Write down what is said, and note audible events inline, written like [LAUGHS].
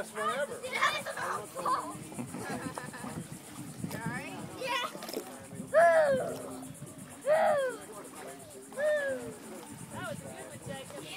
best one ever. [LAUGHS] Yeah. Woo! Woo! Woo! That was a good one, Jacob.